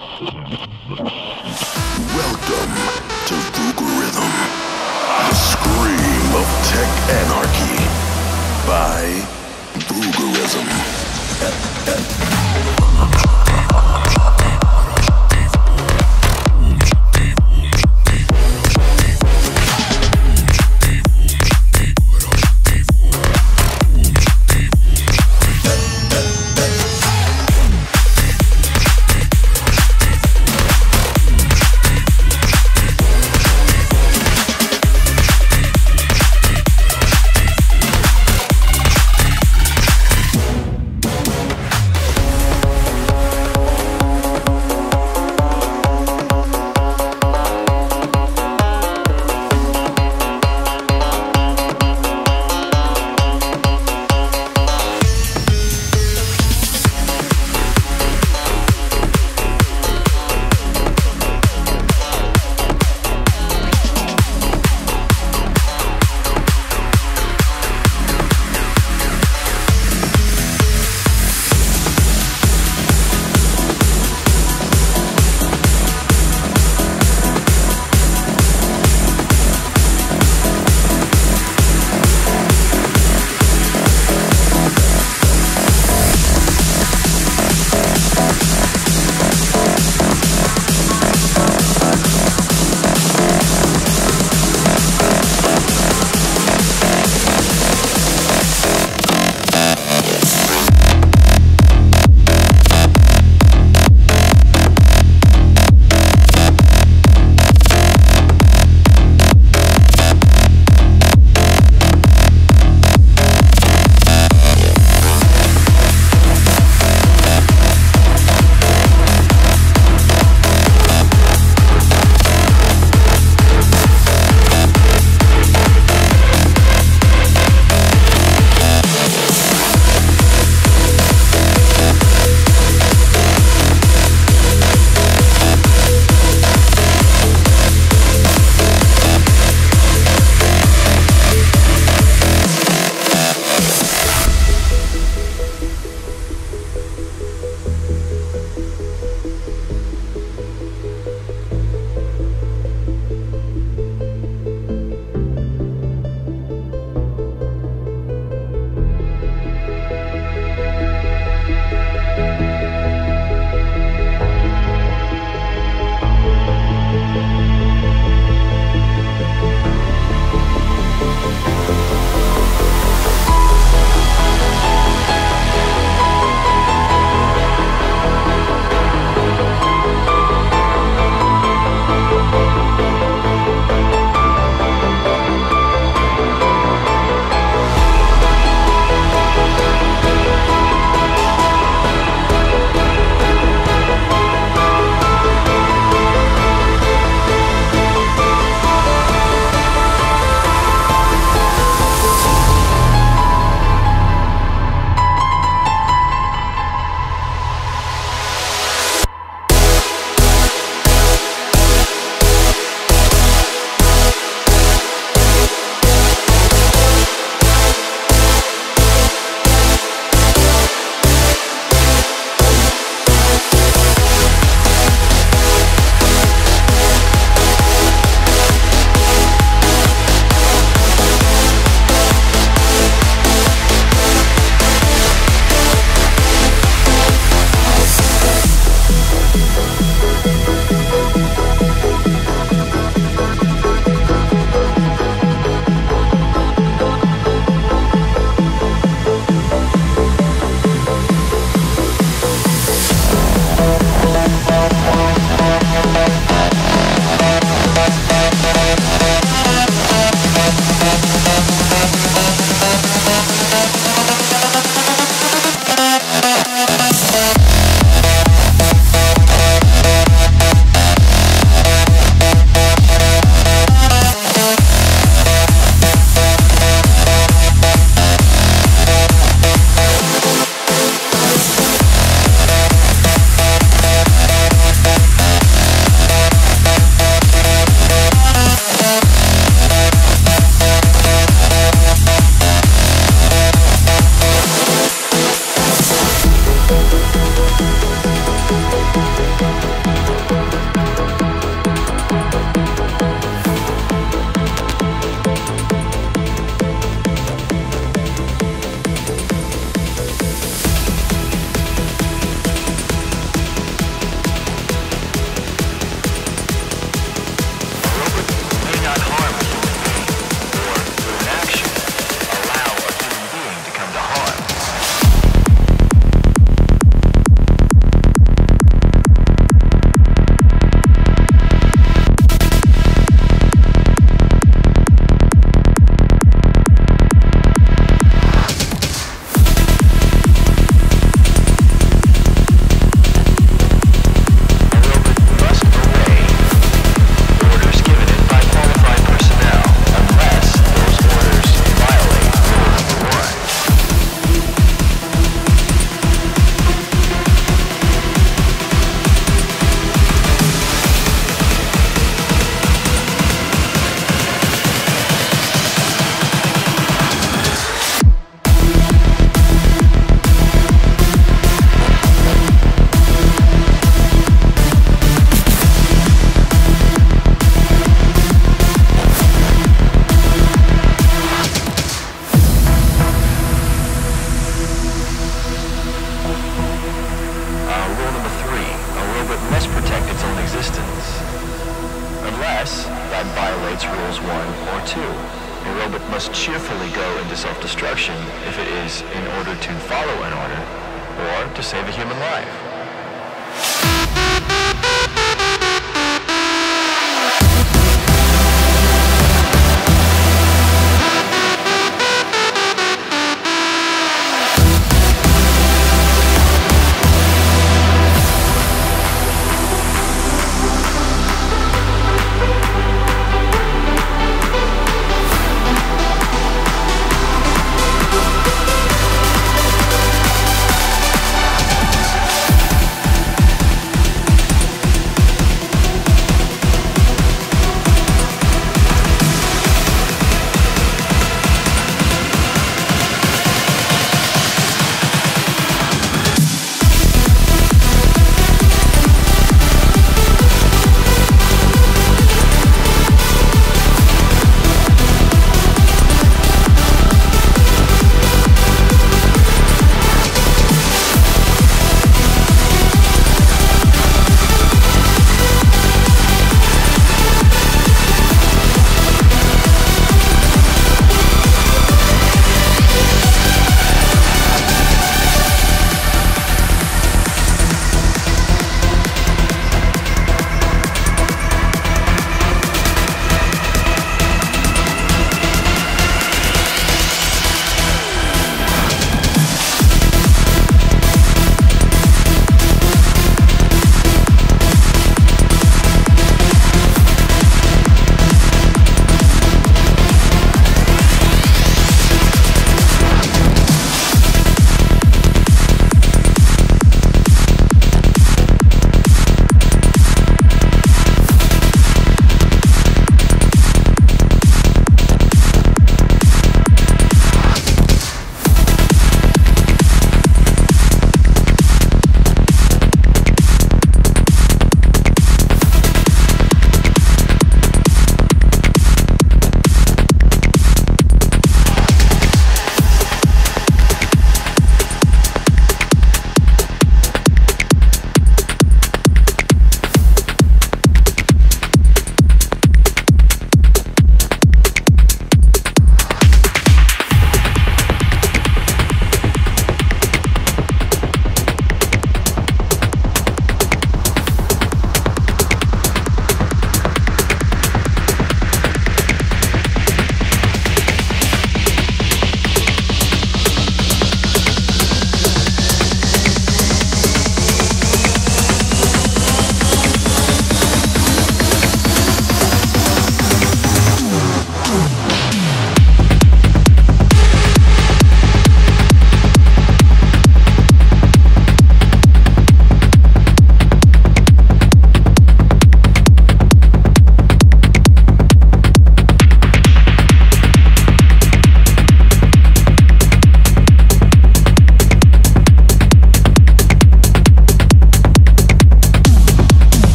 Welcome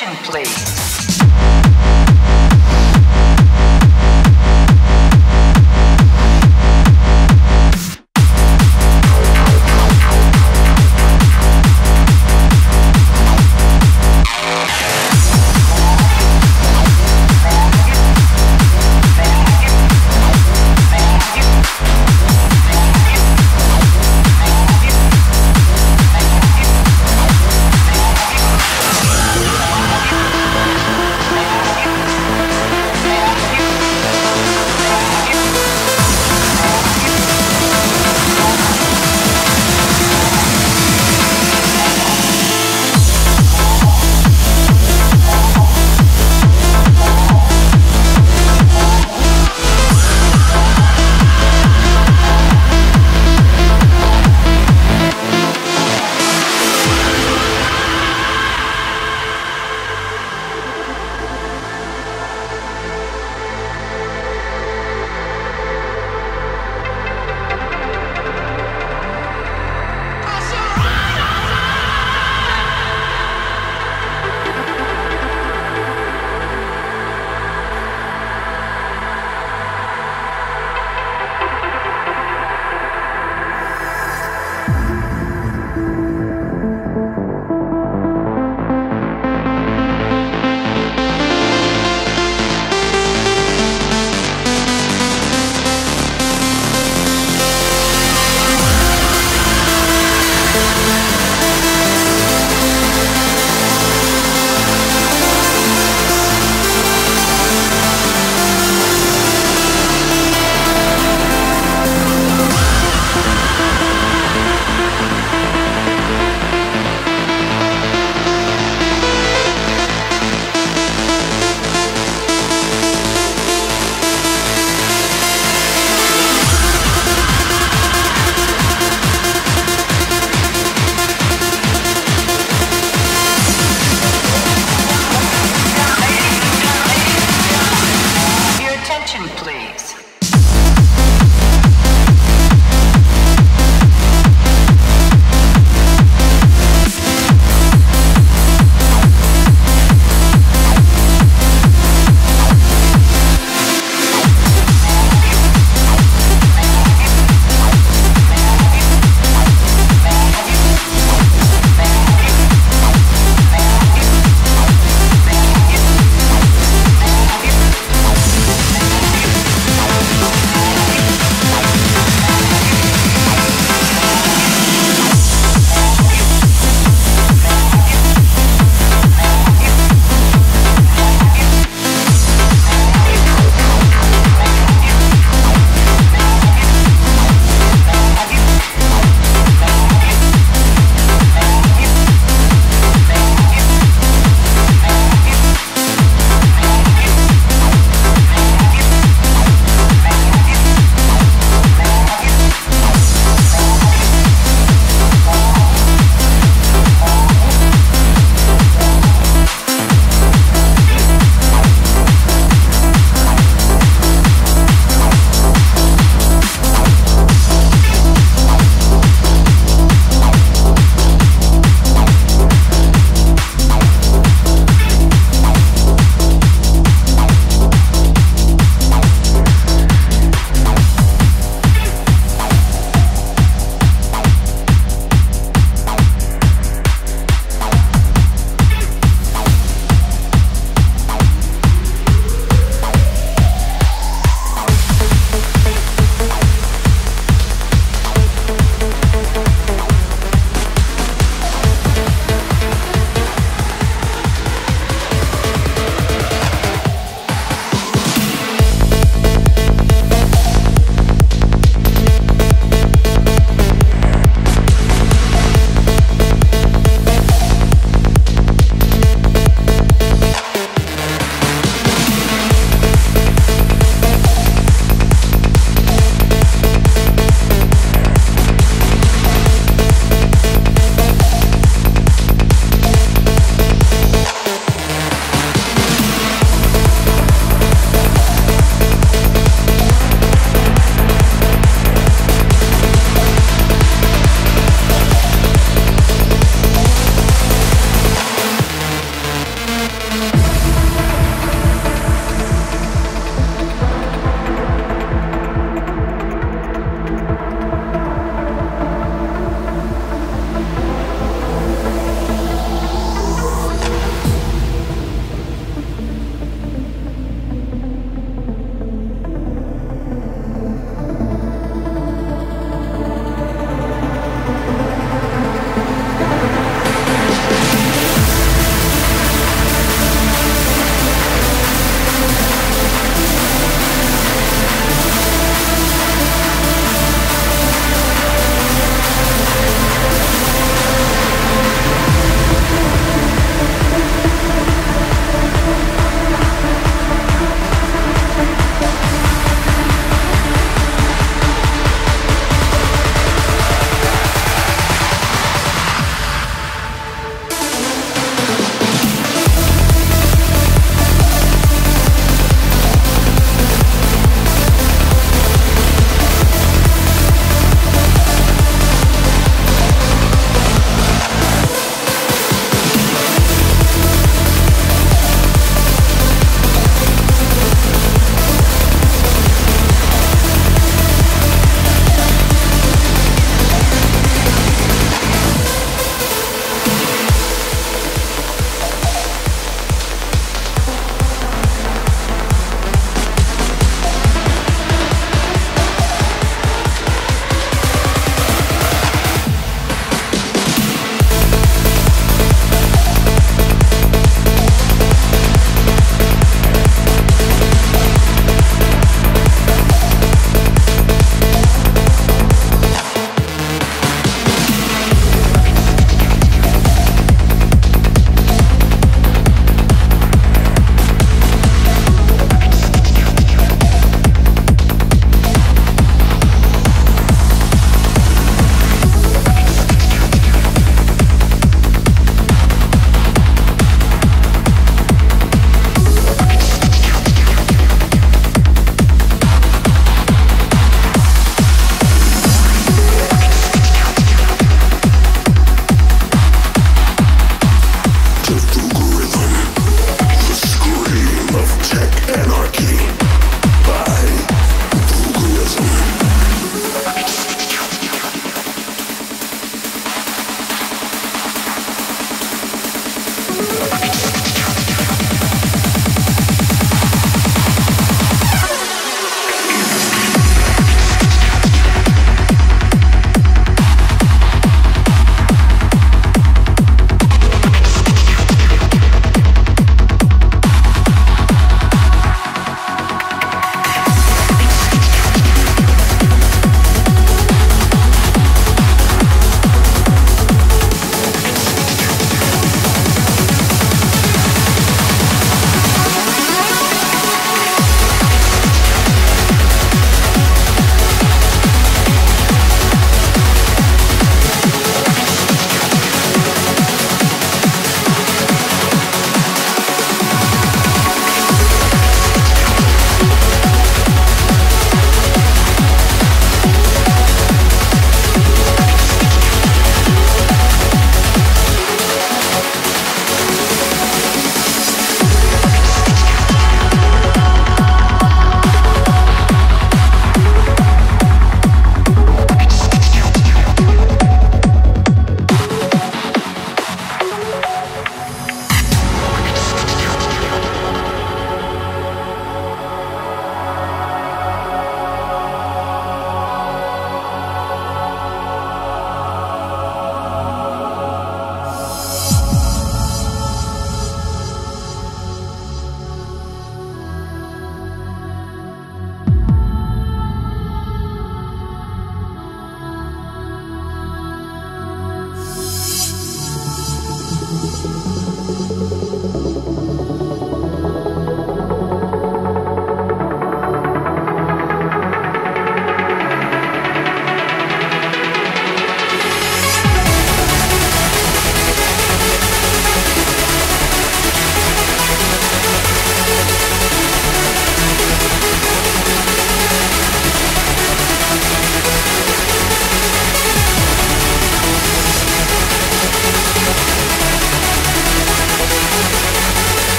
Attention, please.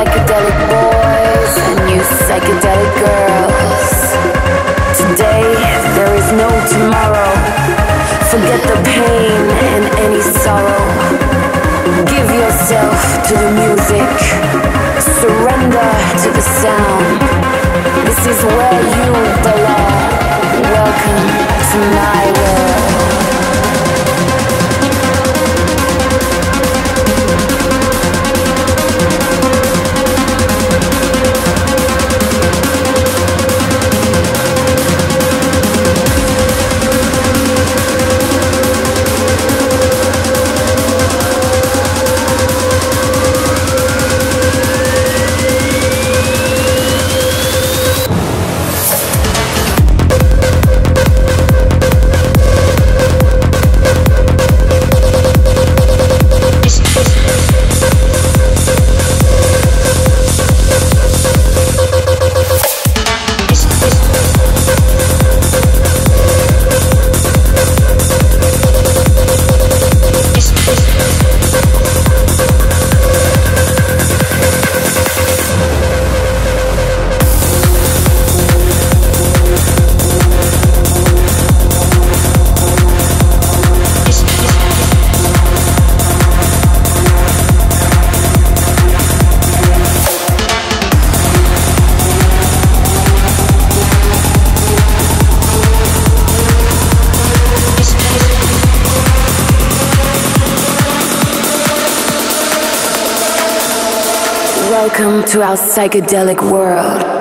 psychedelic boys and you psychedelic girls. Today, there is no tomorrow. Forget the pain and any sorrow. Give yourself to the music. Surrender to the sound. This is where you belong. Welcome to my world. To our psychedelic world.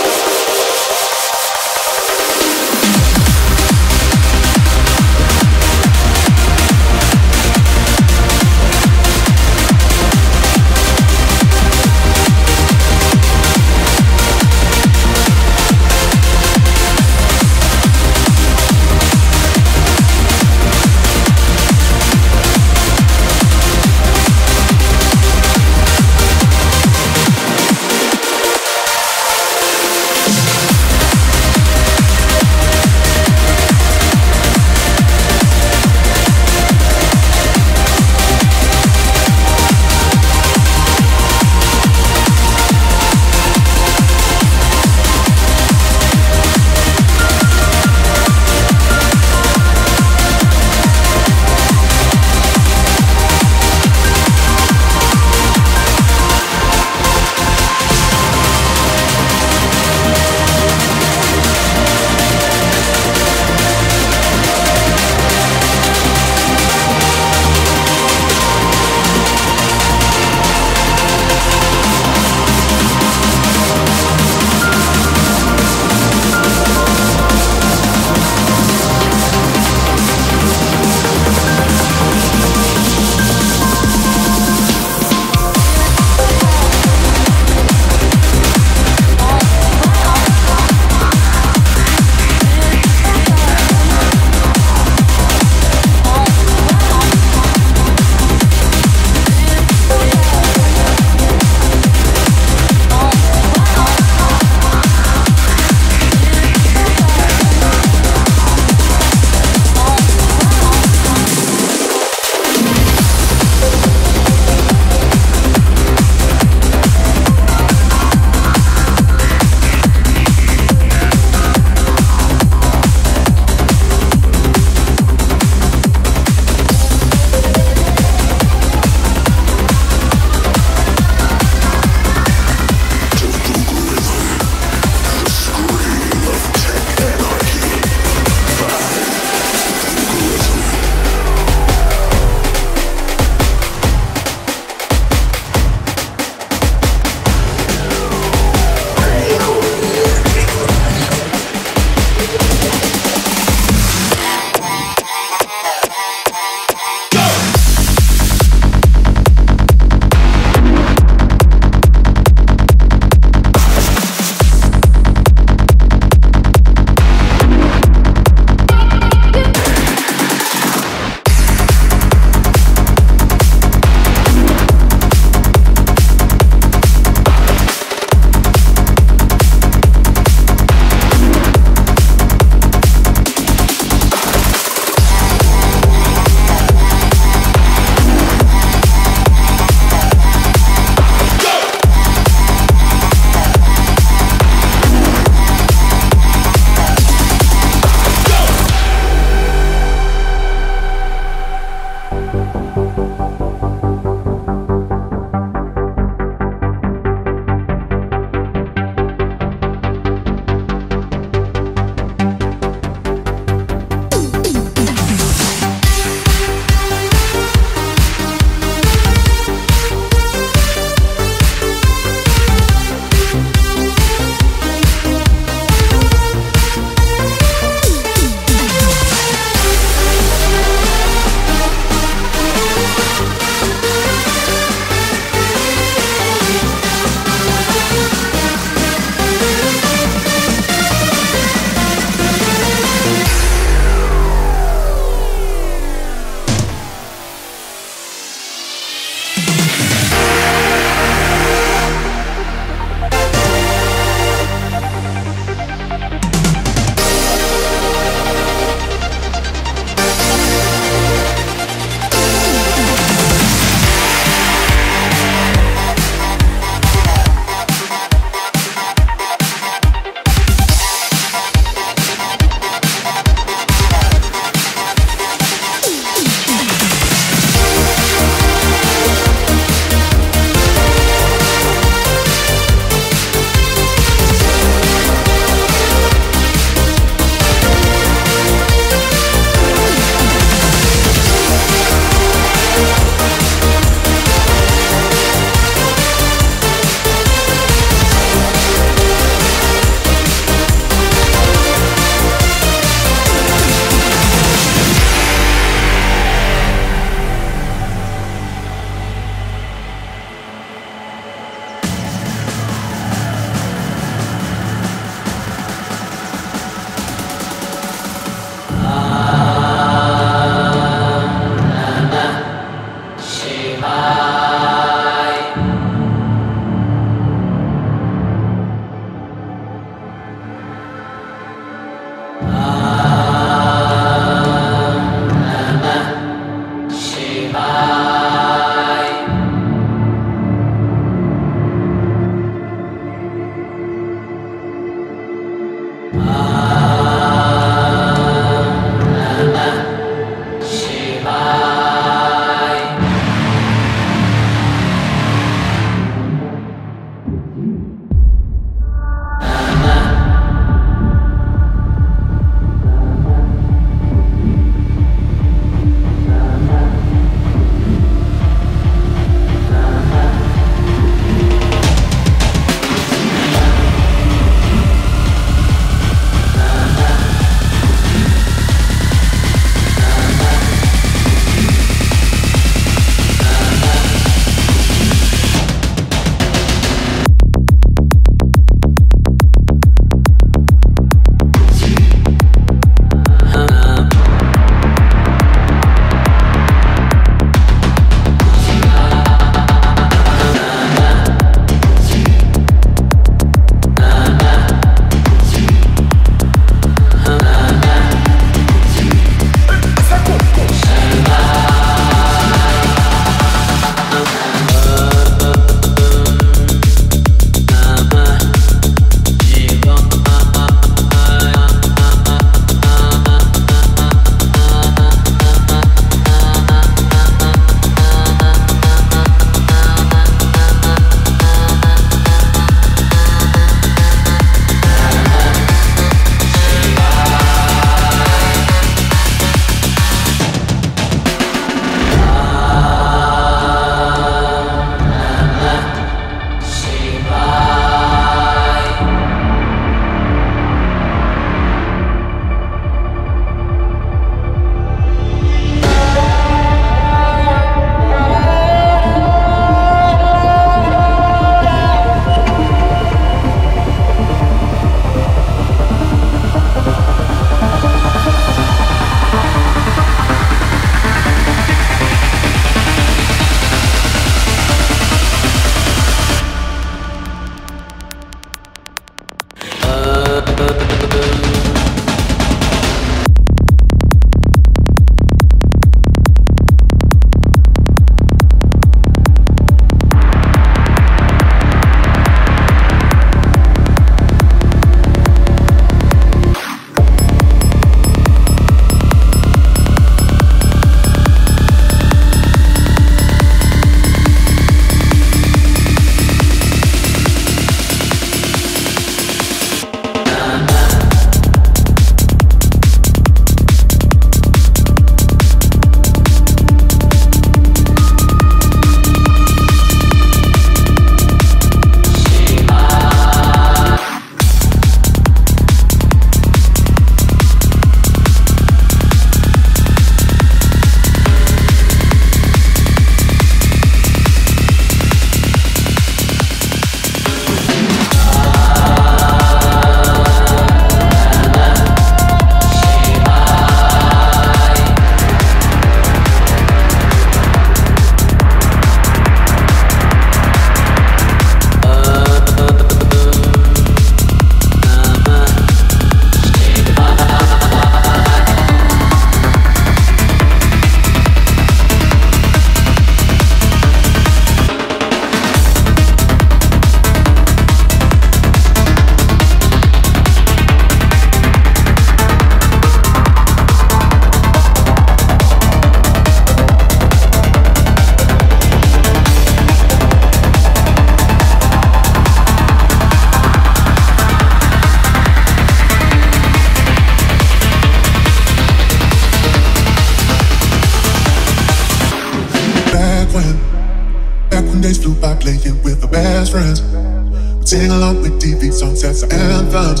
Songs as anthems.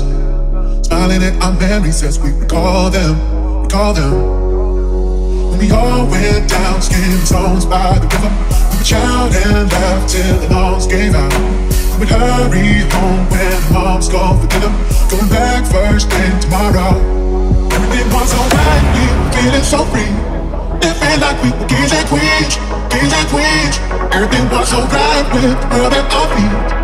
Smiling at our memories as we recall them, recall them. When we all went down, skin songs by the river. We would shout and laugh till the lungs gave out. We would hurry home when mom's gone for dinner. Going back first thing tomorrow. Everything was alright, we were feeling so free. It felt like we were kings and queens, kings and queens. Everything was alright with the world at our feet.